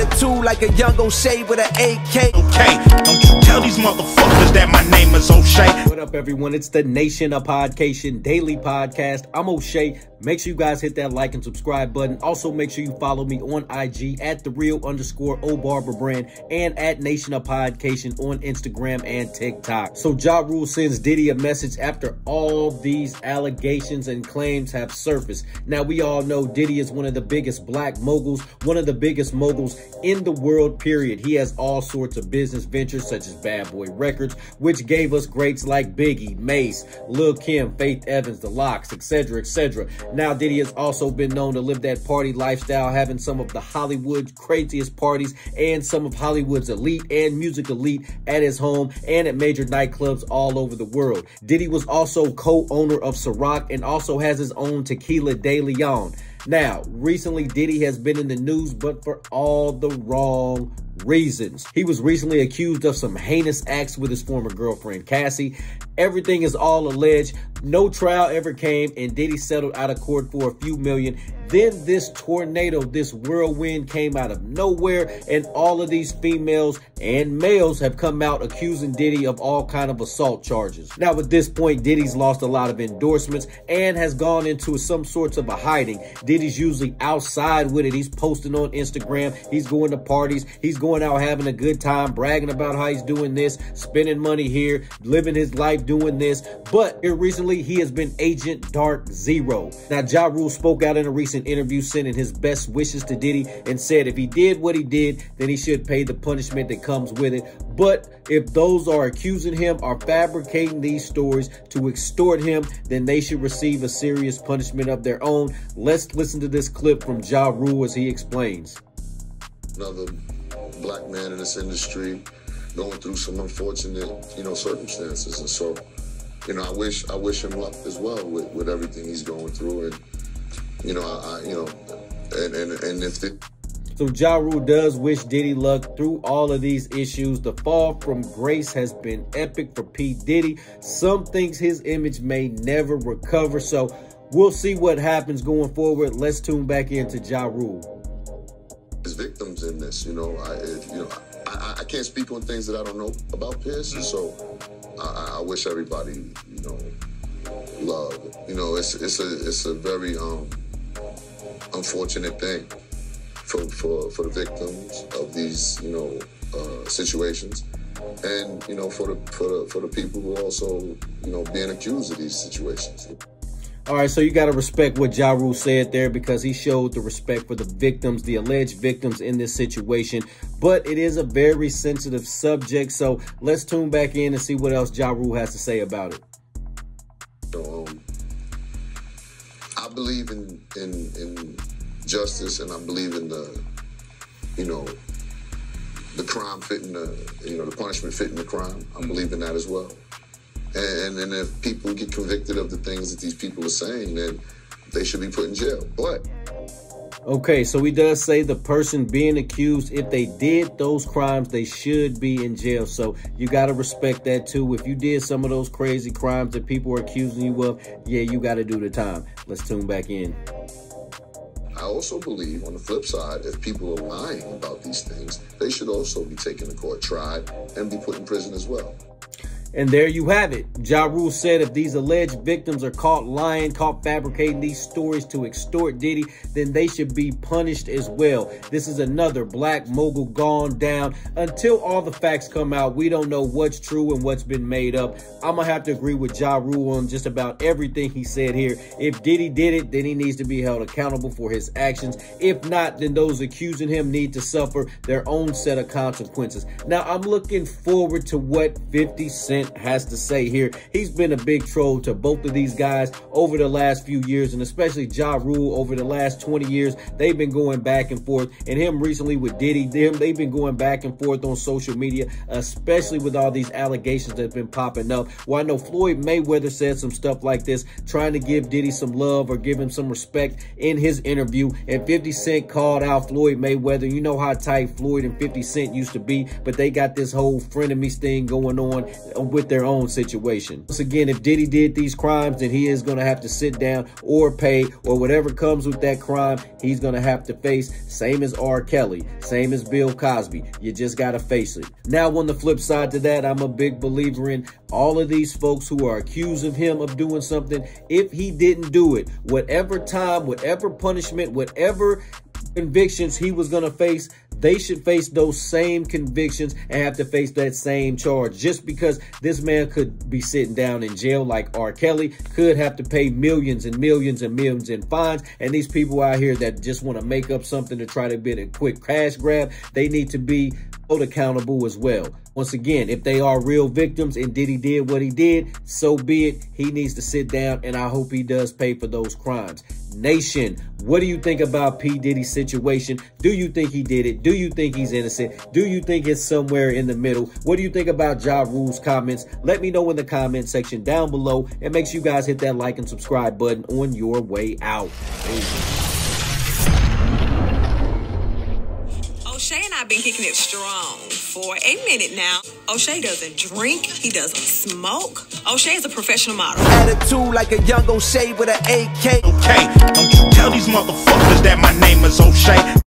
attitude like a young O'Shea with an AK. Okay, don't you tell these motherfuckers that my name is O'Shea. What up, everyone? It's the Nation of Podcation Daily Podcast. I'm O'Shea. Make sure you guys hit that like and subscribe button. Also, make sure you follow me on IG at the real underscore O Barber brand and at Nation of Podcation on Instagram and TikTok. So, Ja Rule sends Diddy a message after all these allegations and claims have surfaced. Now, we all know Diddy is one of the biggest black moguls, one of the biggest moguls in the world, period. He has all sorts of business ventures such as Bad Boy Records, which gave us greats like Biggie, Mase, Lil Kim, Faith Evans, The LOX, etc., etc. Now, Diddy has also been known to live that party lifestyle, having some of the Hollywood craziest parties and some of Hollywood's elite and music elite at his home and at major nightclubs all over the world. Diddy was also co-owner of Ciroc and also has his own Tequila De Leon. Now, recently Diddy has been in the news, but for all the wrong reasons. He was recently accused of some heinous acts with his former girlfriend, Cassie. Everything is all alleged. No trial ever came, and Diddy settled out of court for a few million. Then this tornado, this whirlwind came out of nowhere, and all of these females and males have come out accusing Diddy of all kind of assault charges. Now, at this point, Diddy's lost a lot of endorsements and has gone into some sorts of a hiding. Diddy's usually outside with it. He's posting on Instagram. He's going to parties. He's going out having a good time, bragging about how he's doing this, spending money here, living his life doing this. But here recently, he has been Agent Dark Zero. Now, Ja Rule spoke out in a recent interview sending his best wishes to Diddy and said if he did what he did, then he should pay the punishment that comes with it. But if those are accusing him are fabricating these stories to extort him, then they should receive a serious punishment of their own. Let's listen to this clip from Ja Rule as he explains. Another black man in this industry going through some unfortunate, you know, circumstances. And so, you know, I wish I wish him luck as well with, with everything he's going through. And, you know, I, I you know, and, and, and if the so Ja Rule does wish Diddy luck through all of these issues. The fall from grace has been epic for P. Diddy. Some thinks his image may never recover. So we'll see what happens going forward. Let's tune back into Ja Rule. You know, I, you know, I, I can't speak on things that I don't know about Pierce, so I, I wish everybody, you know, love. You know, it's it's a it's a very um unfortunate thing for, for, for the victims of these, you know, uh, situations. And, you know, for the, for the, for the people who also, you know, being accused of these situations. All right, so you got to respect what Ja Rule said there because he showed the respect for the victims, the alleged victims in this situation. But it is a very sensitive subject, so let's tune back in and see what else Ja Rule has to say about it. Um, I believe in, in, in justice, and I believe in the, you know, the crime fitting the, you know, the punishment fitting the crime. I believe in that as well. And and if people get convicted of the things that these people are saying, then they should be put in jail. But Okay, so he does say the person being accused, if they did those crimes, they should be in jail. So you got to respect that too. If you did some of those crazy crimes that people are accusing you of, yeah, you got to do the time. Let's tune back in. I also believe, on the flip side, if people are lying about these things, they should also be taken to court, tried, and be put in prison as well. And there you have it. Ja Rule said if these alleged victims are caught lying, caught fabricating these stories to extort Diddy, then they should be punished as well. This is another black mogul gone down. Until all the facts come out, we don't know what's true and what's been made up. I'm going to have to agree with Ja Rule on just about everything he said here. If Diddy did it, then he needs to be held accountable for his actions. If not, then those accusing him need to suffer their own set of consequences. Now, I'm looking forward to what 50 Cent has to say here. He's been a big troll to both of these guys over the last few years, and especially Ja Rule over the last 20 years. They've been going back and forth, and him recently with Diddy, them, they've been going back and forth on social media, especially with all these allegations that have been popping up. Well, I know Floyd Mayweather said some stuff like this, trying to give Diddy some love or give him some respect in his interview, and 50 Cent called out Floyd Mayweather. You know how tight Floyd and 50 Cent used to be, but they got this whole frenemies thing going on with their own situation. Once again, if Diddy did these crimes, then he is going to have to sit down or pay or whatever comes with that crime, he's going to have to face. Same as R. Kelly, same as Bill Cosby. You just got to face it. Now, on the flip side to that, I'm a big believer in all of these folks who are accused of him of doing something. If he didn't do it, whatever time, whatever punishment, whatever convictions he was going to face, they should face those same convictions and have to face that same charge. Just because this man could be sitting down in jail like R. Kelly, could have to pay millions and millions and millions in fines. And these people out here that just want to make up something to try to get a quick cash grab, they need to be held accountable as well. Once again, if they are real victims and Diddy did what he did, so be it. He needs to sit down and I hope he does pay for those crimes. Nation, what do you think about P. Diddy's situation? Do you think he did it? Do you think he's innocent? Do you think it's somewhere in the middle? What do you think about Ja Rule's comments? Let me know in the comment section down below and make sure you guys hit that like and subscribe button on your way out. O'Shea and I have been kicking it strong for a minute now. O'Shea doesn't drink, he doesn't smoke. O'Shea is a professional model. Attitude like a young O'Shea with an AK. Okay, don't you tell these motherfuckers that my name is O'Shea.